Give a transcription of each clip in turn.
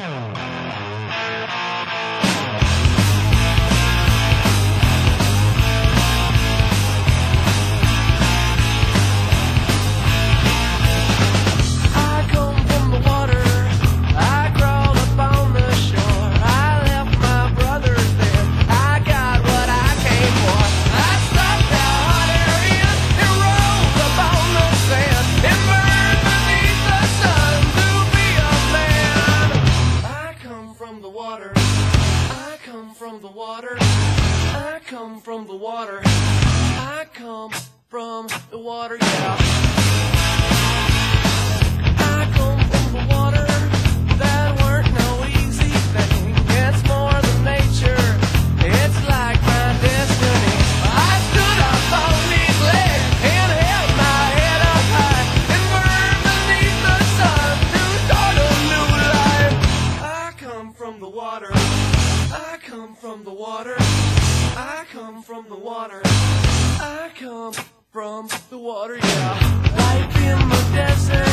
Oh. from the water. I come from the water. I come from the water, yeah. from the water. I come from the water. I come from the water. I come from the water, yeah. Life in the desert.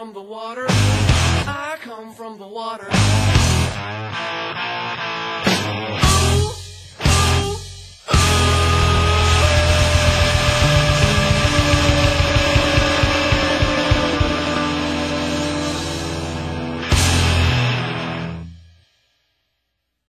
from the water. I come from the water.